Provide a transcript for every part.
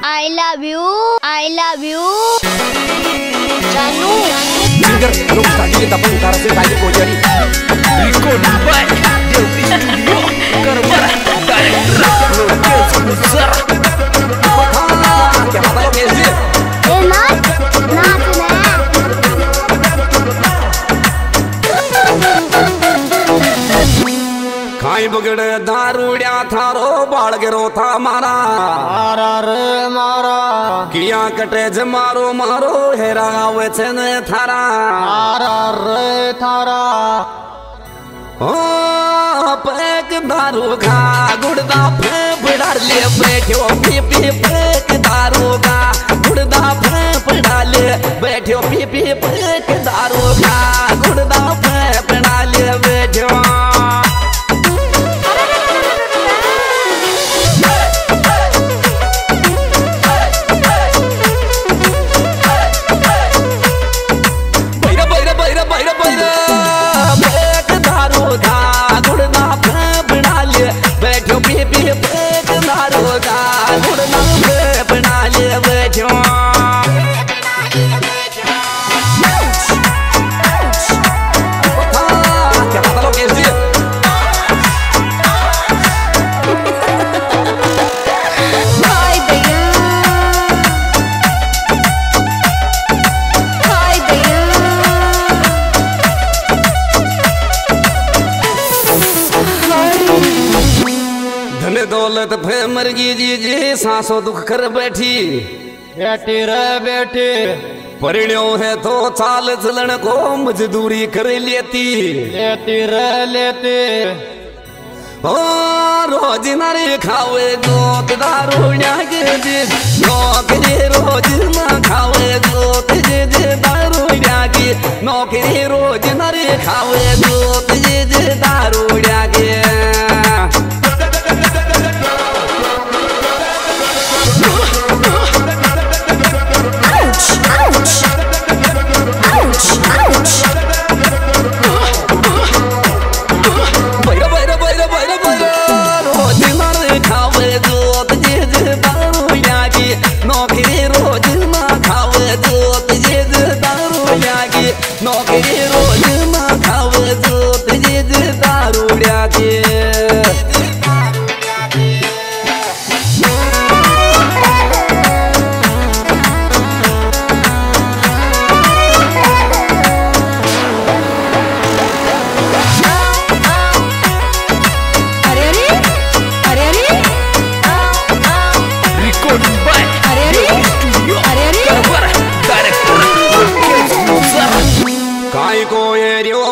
I love you. I love you. Janu. Dengar dong tadi kita pengkar tadi kau jadi Record बगड़े दारूड़िया थारो बाल गिरो था मारा। मारा रे मारा। किया कटे ज मारो मारो हेरा आवे छे थारा। मारा रे थारा। ओ पैक दारू खा गुड़दा फे बिड़ार ले बैठो पी पी। दौलत फे मरगी जी जी सांसों दुख कर बैठी। बेटी रे बेटी परिण्यो है तो चाल चलन को मजदूरी कर लेती। लेती रे लेती। ओ रोज नारे खावे गोत दारूण्या के जे नौकरी रोज ना खावे गोत जे जे दारूण्या के नौकरी रोज नारे खावे गोत जे जे दारूण्या के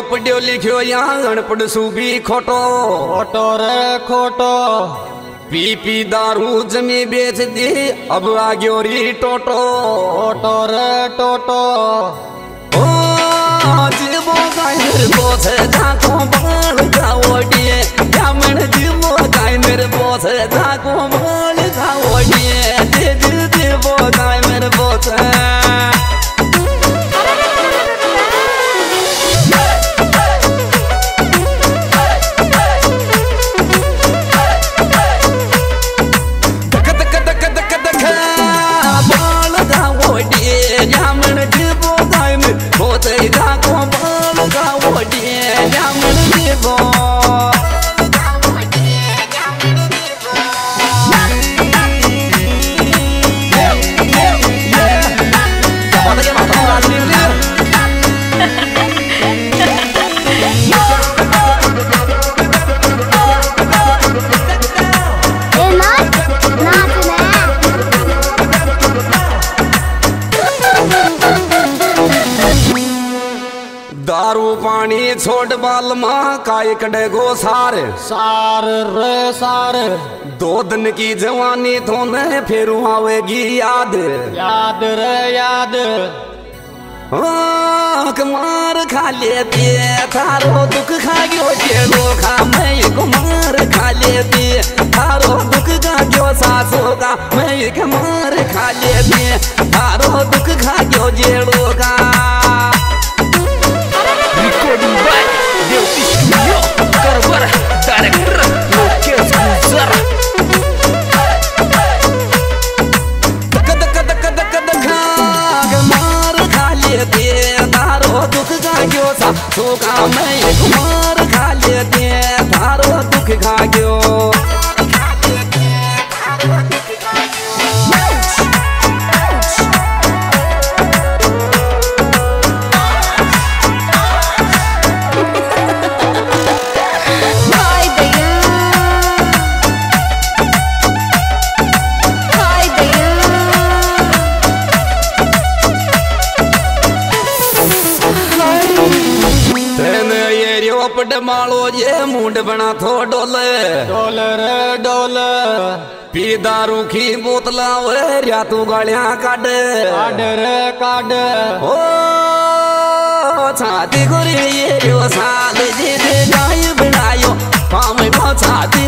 पड्यो लिखियो यहाँ अनपढ़ सूबी खोटो। खोटो रे खोटो। पी पी दारू जमी बेच दी अब आ गयो री टोटो। खोटो रे टोटो। ओ जीवो गाइनर बोस जाको बाल गावडिए जामन जीवो गाइनर बोस जाको बाल गावडिए जे जे जीवो गाइनर बोस पानी छोड़ बाल माँ काय कड़े गो सार। सार रे सार। दो दिन की जवानी तो न फिर आवेगी याद। याद रे याद। आँख मार खा लेती थारो दुख खा गयो जेलो खा मैं कुमार खा लेती थारो दुख खा गयो सासो का मैं कुमार खा लेती थारो दुख खा गयो जेलो दे तारो दुख जाग्यो सा तो काम है वालो ये मुंड बना थो डोले। डोले रे डोले। पी दारू की बोतल वे या तू गालियाँ काड काट रे काट ओ छाती गुरी ये यो साल जी दे बनायो। पामे पहुंचाती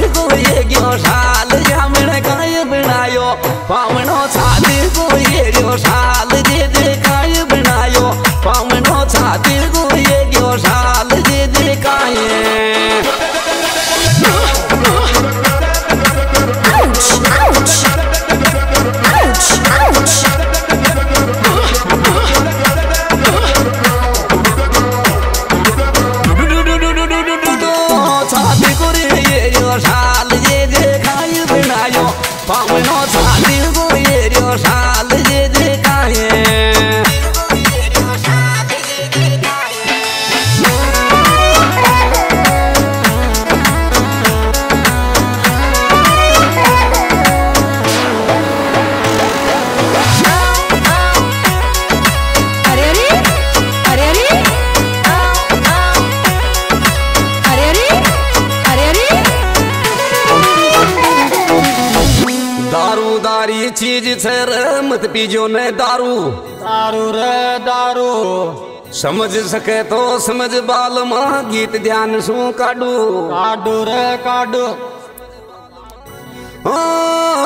पीछे रे मत पीजो ने दारू। दारू रे दारू। समझ सके तो समझ बाल माँ गीत ध्यान सू काडू काडू रे काडू ओ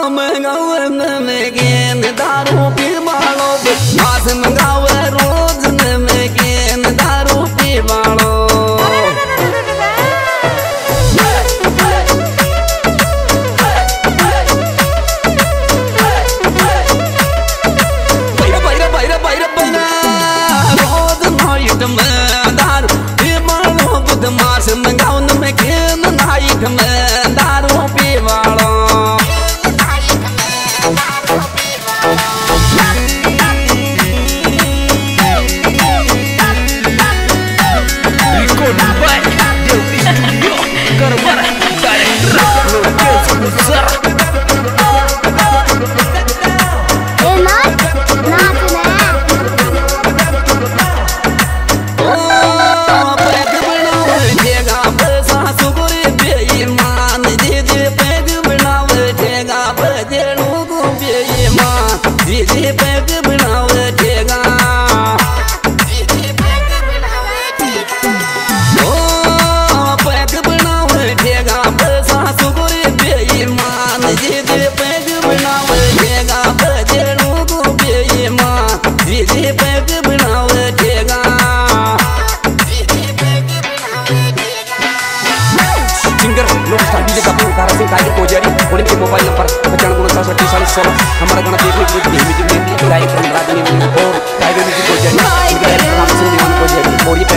मंगावे में गेंद दारू पी मालो। नाच मंगावे रो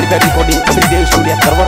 Everybody body, every day show their fervor